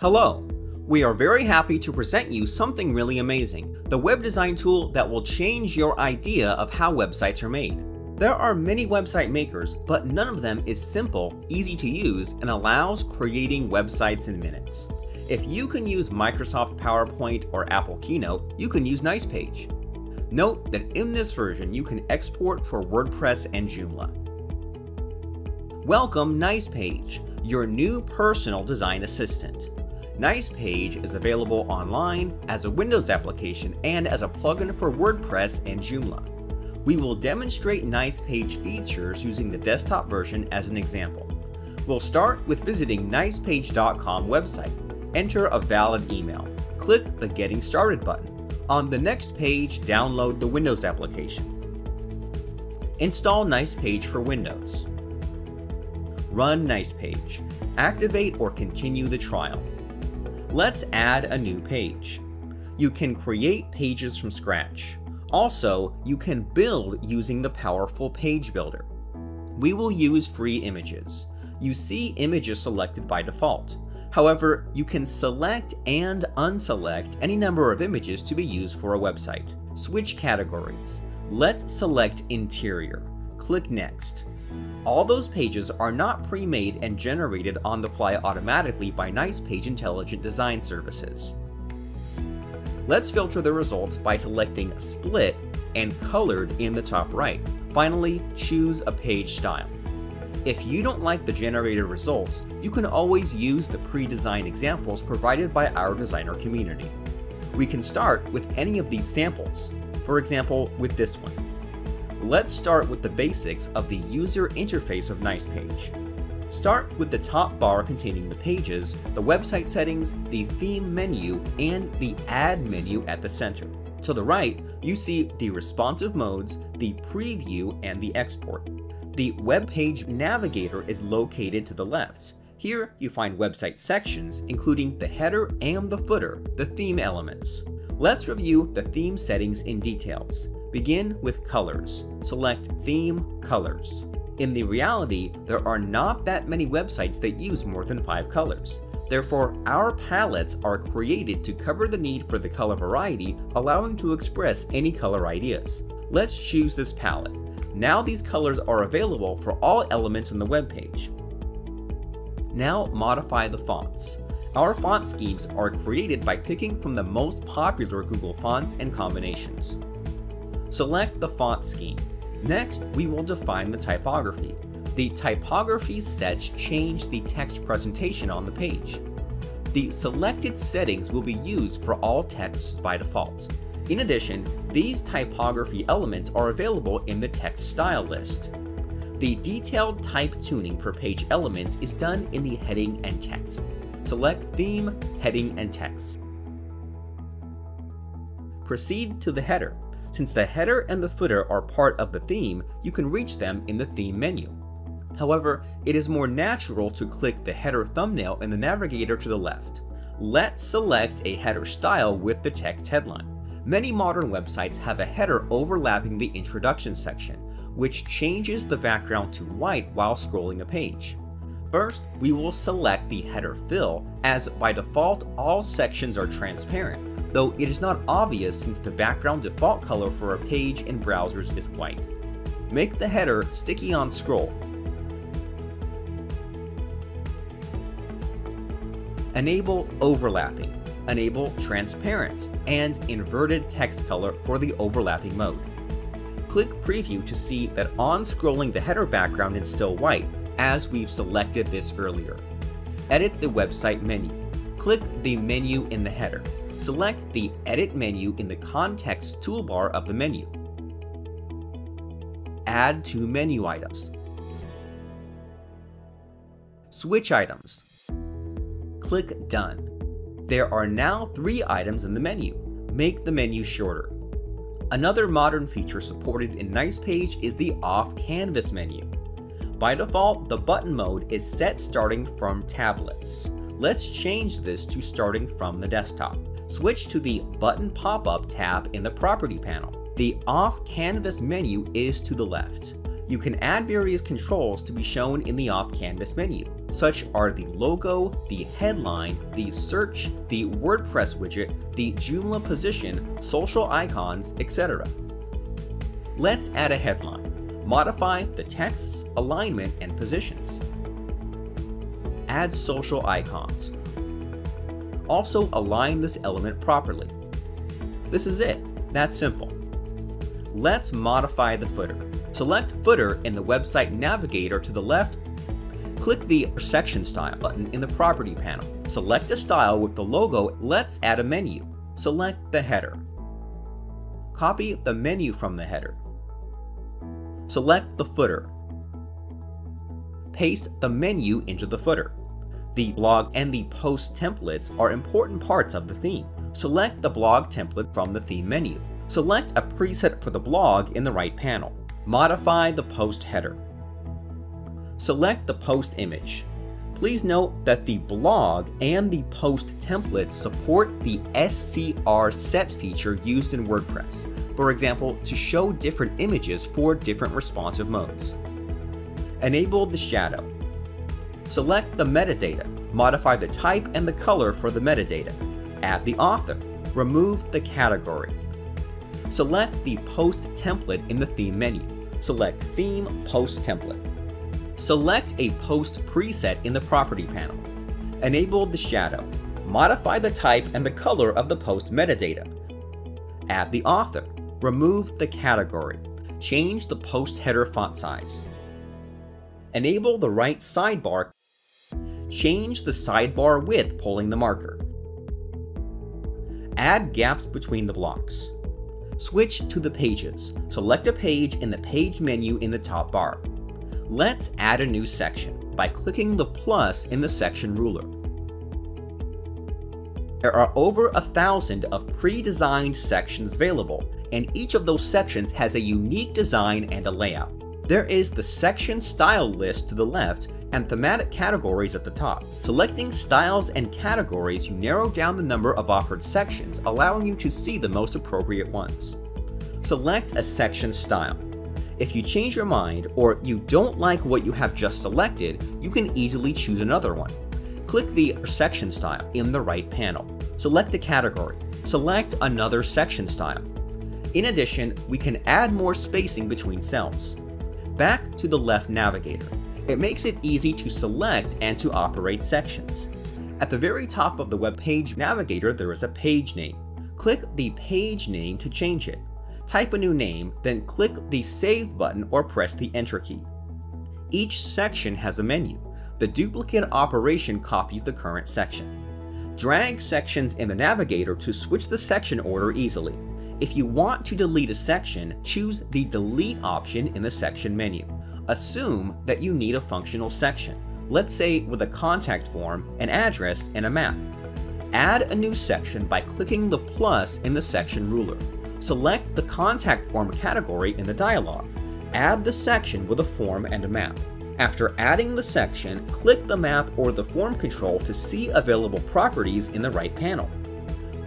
Hello! We are very happy to present you something really amazing, the web design tool that will change your idea of how websites are made. There are many website makers, but none of them is simple, easy to use, and allows creating websites in minutes. If you can use Microsoft PowerPoint or Apple Keynote, you can use Nicepage. Note that in this version you can export for WordPress and Joomla. Welcome Nicepage, your new personal design assistant. Nicepage is available online as a Windows application and as a plugin for WordPress and Joomla. We will demonstrate Nicepage features using the desktop version as an example. We'll start with visiting nicepage.com website. Enter a valid email. Click the Getting Started button. On the next page, download the Windows application. Install Nicepage for Windows. Run Nicepage. Activate or continue the trial. Let's add a new page. You can create pages from scratch. Also, you can build using the powerful Page Builder. We will use free images. You see images selected by default. However, you can select and unselect any number of images to be used for a website. Switch categories. Let's select Interior. Click Next. All those pages are not pre-made and generated on the fly automatically by Nicepage Intelligent Design Services. Let's filter the results by selecting Split and Colored in the top right. Finally, choose a page style. If you don't like the generated results, you can always use the pre-designed examples provided by our designer community. We can start with any of these samples, for example with this one. Let's start with the basics of the user interface of Nicepage. Start with the top bar containing the pages, the website settings, the theme menu, and the add menu at the center. To the right, you see the responsive modes, the preview, and the export. The web page navigator is located to the left. Here, you find website sections, including the header and the footer, the theme elements. Let's review the theme settings in details. Begin with colors. Select Theme Colors. In the reality, there are not that many websites that use more than 5 colors. Therefore, our palettes are created to cover the need for the color variety, allowing to express any color ideas. Let's choose this palette. Now these colors are available for all elements in the web page. Now modify the fonts. Our font schemes are created by picking from the most popular Google fonts and combinations. Select the font scheme. Next, we will define the typography. The typography sets change the text presentation on the page. The selected settings will be used for all texts by default. In addition, these typography elements are available in the text style list. The detailed type tuning for page elements is done in the heading and text. Select Theme, Heading, and Text. Proceed to the header. Since the header and the footer are part of the theme, you can reach them in the theme menu. However, it is more natural to click the header thumbnail in the navigator to the left. Let's select a header style with the text headline. Many modern websites have a header overlapping the introduction section, which changes the background to white while scrolling a page. First, we will select the header fill, as by default all sections are transparent, though it is not obvious since the background default color for a page in browsers is white. Make the header sticky on scroll. Enable overlapping, enable transparent, and inverted text color for the overlapping mode. Click preview to see that on scrolling the header background is still white, as we've selected this earlier. Edit the website menu. Click the menu in the header select the Edit menu in the Context toolbar of the menu. Add two menu items. Switch items. Click Done. There are now three items in the menu. Make the menu shorter. Another modern feature supported in Nicepage is the Off Canvas menu. By default, the button mode is set starting from tablets. Let's change this to starting from the desktop switch to the Button Pop-Up tab in the Property panel. The Off Canvas menu is to the left. You can add various controls to be shown in the off-canvas menu, such are the logo, the headline, the search, the WordPress widget, the Joomla position, social icons, etc. Let's add a headline. Modify the text's alignment and positions. Add social icons. Also align this element properly. This is it. That's simple. Let's modify the footer. Select Footer in the website navigator to the left. Click the Section Style button in the Property panel. Select a style with the logo. Let's add a menu. Select the header. Copy the menu from the header. Select the footer. Paste the menu into the footer. The blog and the post templates are important parts of the theme. Select the blog template from the theme menu. Select a preset for the blog in the right panel. Modify the post header. Select the post image. Please note that the blog and the post templates support the SCR set feature used in WordPress, for example, to show different images for different responsive modes. Enable the shadow. Select the metadata, modify the type and the color for the metadata. Add the author, remove the category. Select the post template in the theme menu. Select Theme Post Template. Select a post preset in the property panel. Enable the shadow. Modify the type and the color of the post metadata. Add the author. Remove the category. Change the post header font size. Enable the right sidebar. Change the sidebar width pulling the marker. Add gaps between the blocks. Switch to the pages. Select a page in the page menu in the top bar. Let's add a new section by clicking the plus in the section ruler. There are over a thousand of pre-designed sections available, and each of those sections has a unique design and a layout. There is the section style list to the left and thematic categories at the top. Selecting styles and categories, you narrow down the number of offered sections, allowing you to see the most appropriate ones. Select a section style. If you change your mind or you don't like what you have just selected, you can easily choose another one. Click the section style in the right panel. Select a category. Select another section style. In addition, we can add more spacing between cells. Back to the left navigator. It makes it easy to select and to operate sections. At the very top of the web page navigator there is a page name. Click the page name to change it. Type a new name, then click the Save button or press the Enter key. Each section has a menu. The duplicate operation copies the current section. Drag sections in the navigator to switch the section order easily. If you want to delete a section, choose the Delete option in the section menu. Assume that you need a functional section, let's say with a contact form, an address, and a map. Add a new section by clicking the plus in the section ruler. Select the contact form category in the dialog. Add the section with a form and a map. After adding the section, click the map or the form control to see available properties in the right panel.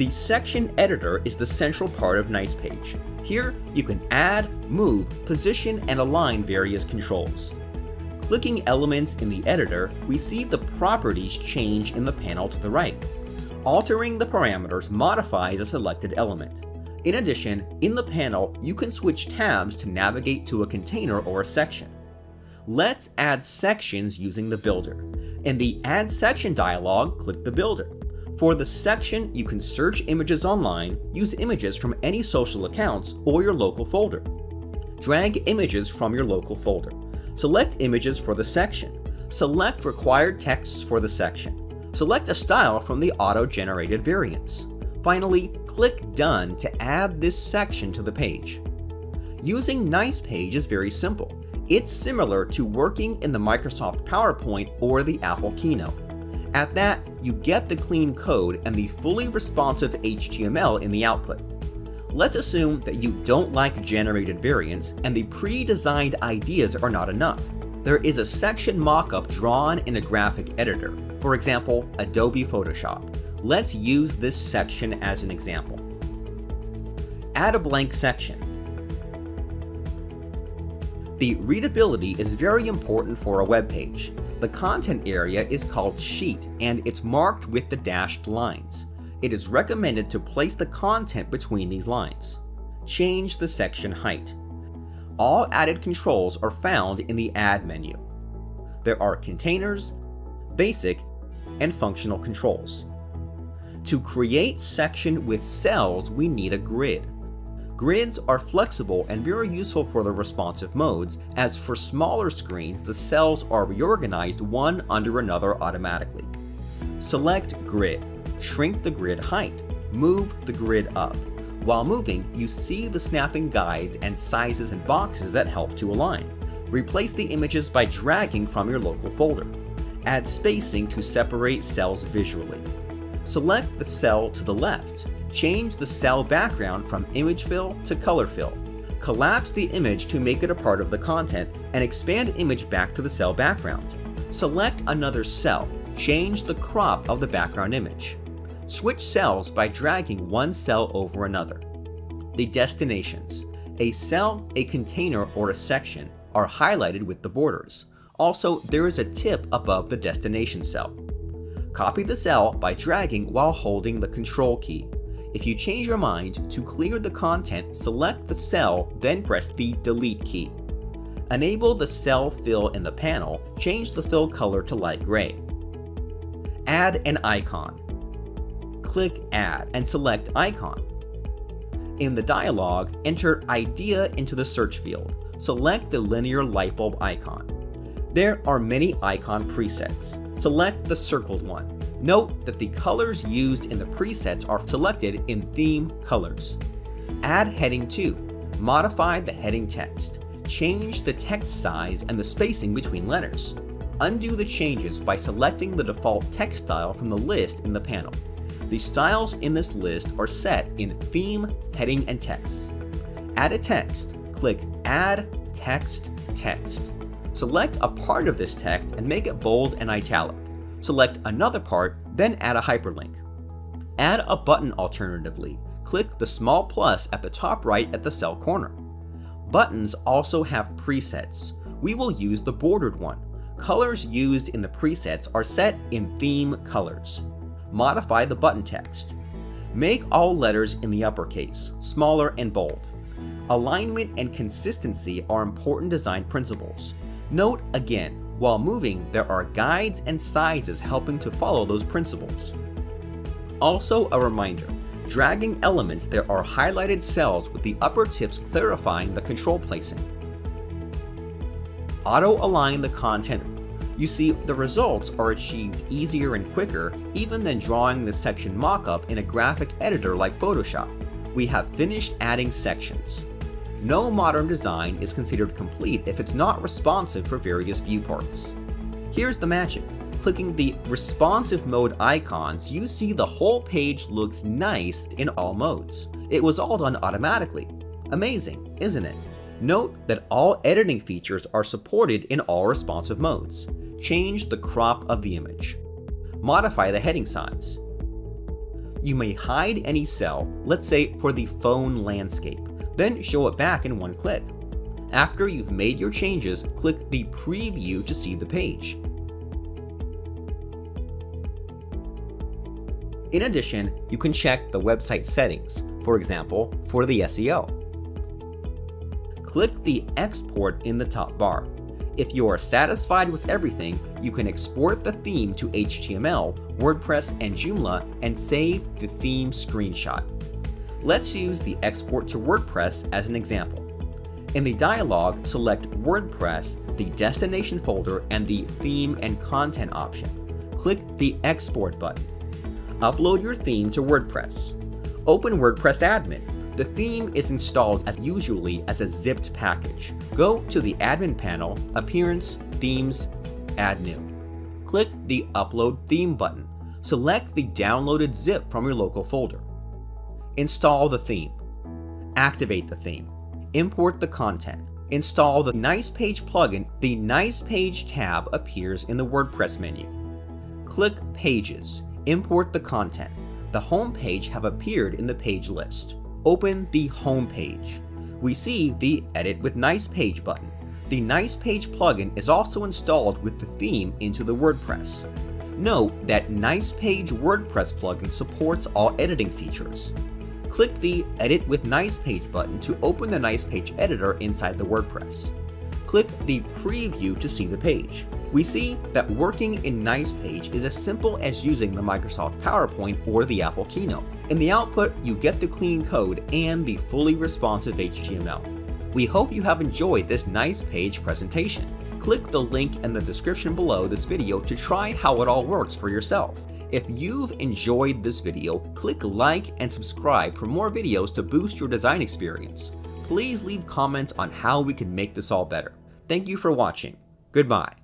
The section editor is the central part of Nicepage. Here, you can add, move, position, and align various controls. Clicking elements in the editor, we see the properties change in the panel to the right. Altering the parameters modifies a selected element. In addition, in the panel, you can switch tabs to navigate to a container or a section. Let's add sections using the builder. In the Add Section dialog, click the builder. For the section, you can search images online, use images from any social accounts, or your local folder. Drag images from your local folder. Select images for the section. Select required texts for the section. Select a style from the auto-generated variants. Finally, click Done to add this section to the page. Using Nicepage is very simple. It's similar to working in the Microsoft PowerPoint or the Apple Keynote. At that, you get the clean code and the fully responsive HTML in the output. Let's assume that you don't like generated variants and the pre-designed ideas are not enough. There is a section mockup drawn in a graphic editor, for example, Adobe Photoshop. Let's use this section as an example. Add a blank section. The readability is very important for a web page. The content area is called Sheet and it's marked with the dashed lines. It is recommended to place the content between these lines. Change the section height. All added controls are found in the Add menu. There are containers, basic, and functional controls. To create section with cells, we need a grid. Grids are flexible and very useful for the responsive modes, as for smaller screens, the cells are reorganized one under another automatically. Select Grid. Shrink the grid height. Move the grid up. While moving, you see the snapping guides and sizes and boxes that help to align. Replace the images by dragging from your local folder. Add spacing to separate cells visually. Select the cell to the left Change the cell background from image fill to color fill. Collapse the image to make it a part of the content and expand image back to the cell background. Select another cell. Change the crop of the background image. Switch cells by dragging one cell over another. The destinations. A cell, a container, or a section are highlighted with the borders. Also, there is a tip above the destination cell. Copy the cell by dragging while holding the Control key. If you change your mind to clear the content, select the cell, then press the Delete key. Enable the cell fill in the panel, change the fill color to light gray. Add an icon. Click Add and select Icon. In the dialog, enter Idea into the search field. Select the linear light bulb icon. There are many icon presets. Select the circled one. Note that the colors used in the presets are selected in theme colors. Add heading 2. Modify the heading text. Change the text size and the spacing between letters. Undo the changes by selecting the default text style from the list in the panel. The styles in this list are set in Theme, Heading, and Text. Add a text. Click Add Text Text. Select a part of this text and make it bold and italic. Select another part, then add a hyperlink. Add a button alternatively. Click the small plus at the top right at the cell corner. Buttons also have presets. We will use the bordered one. Colors used in the presets are set in theme colors. Modify the button text. Make all letters in the uppercase, smaller and bold. Alignment and consistency are important design principles. Note again, while moving, there are guides and sizes helping to follow those principles. Also a reminder, dragging elements there are highlighted cells with the upper tips clarifying the control placing. Auto-align the content. You see, the results are achieved easier and quicker even than drawing the section mockup in a graphic editor like Photoshop. We have finished adding sections. No modern design is considered complete if it's not responsive for various viewports. Here's the magic. Clicking the responsive mode icons, you see the whole page looks nice in all modes. It was all done automatically. Amazing, isn't it? Note that all editing features are supported in all responsive modes. Change the crop of the image. Modify the heading size. You may hide any cell, let's say for the phone landscape then show it back in one click. After you've made your changes, click the preview to see the page. In addition, you can check the website settings, for example, for the SEO. Click the export in the top bar. If you are satisfied with everything, you can export the theme to HTML, WordPress, and Joomla and save the theme screenshot. Let's use the export to WordPress as an example. In the dialog, select WordPress, the destination folder, and the theme and content option. Click the export button. Upload your theme to WordPress. Open WordPress admin. The theme is installed as usually as a zipped package. Go to the admin panel, Appearance, Themes, Add New. Click the Upload Theme button. Select the downloaded zip from your local folder. Install the theme. Activate the theme. Import the content. Install the Nicepage plugin. The Nicepage tab appears in the WordPress menu. Click Pages. Import the content. The home page have appeared in the page list. Open the home page. We see the Edit with Nicepage button. The Nicepage plugin is also installed with the theme into the WordPress. Note that Nicepage WordPress plugin supports all editing features. Click the Edit with Nicepage button to open the Nicepage editor inside the WordPress. Click the Preview to see the page. We see that working in Nicepage is as simple as using the Microsoft PowerPoint or the Apple Keynote. In the output, you get the clean code and the fully responsive HTML. We hope you have enjoyed this Nicepage presentation. Click the link in the description below this video to try how it all works for yourself. If you've enjoyed this video, click like and subscribe for more videos to boost your design experience. Please leave comments on how we can make this all better. Thank you for watching. Goodbye.